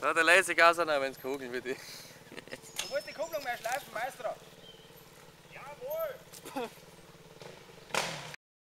Na, der leise Gas an, wenn es kugeln wird. du musst die Kupplung mehr schleifen, Meister. Jawohl!